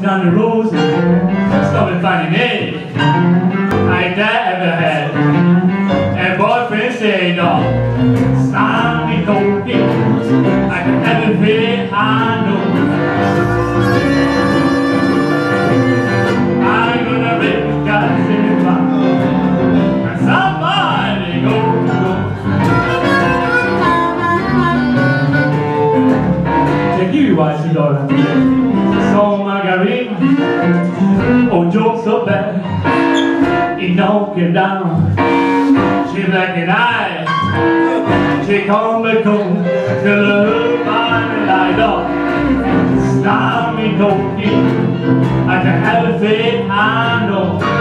down the road, stopping finding me. I ain't that ever had. And boyfriend said, no, cocaine. I can never feel it, I know. So bad, it don't get down. She black and I, she come back home to the body I don't. Stop me talking, I can have a thing I know.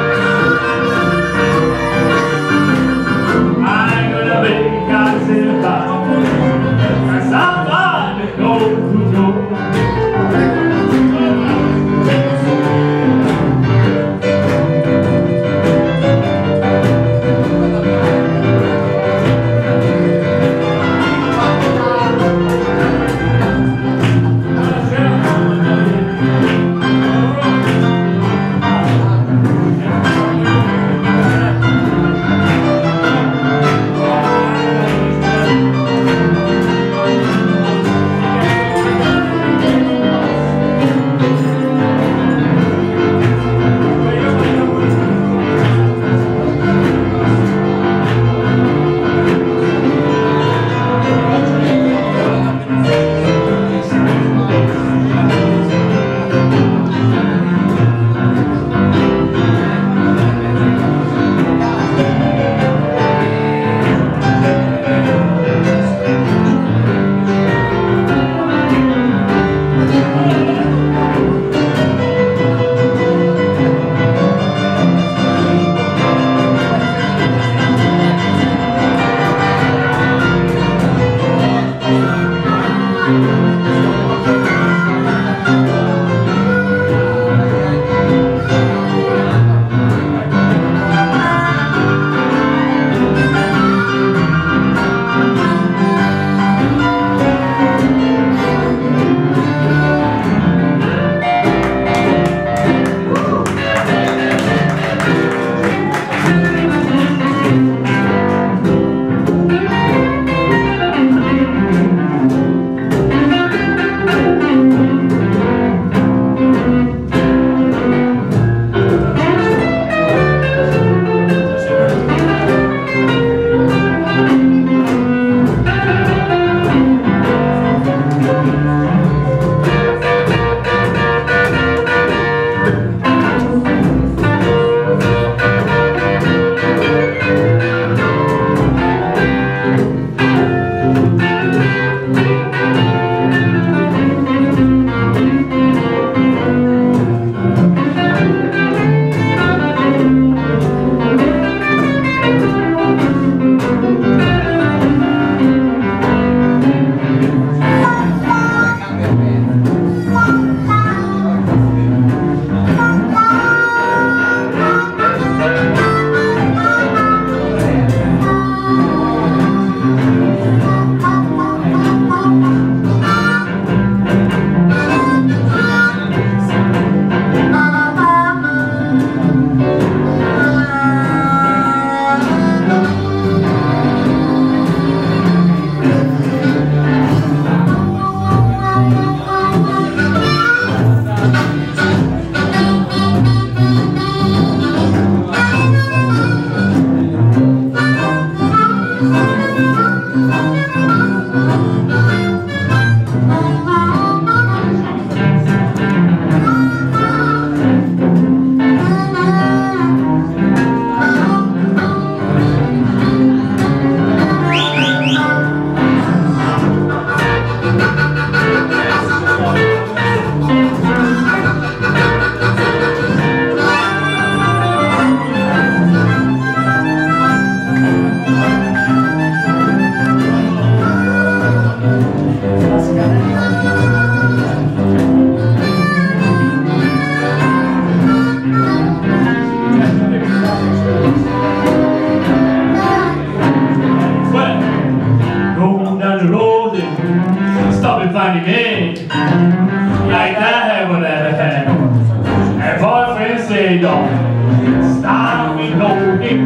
way down. Start with no game,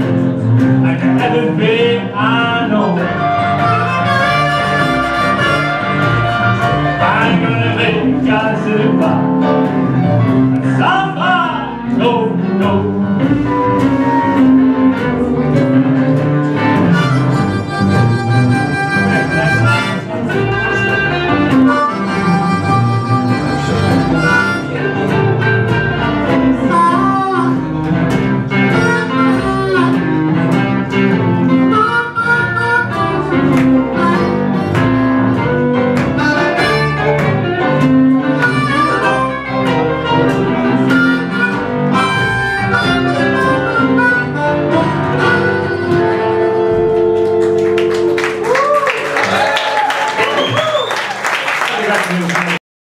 like everything I know. I'm gonna make us a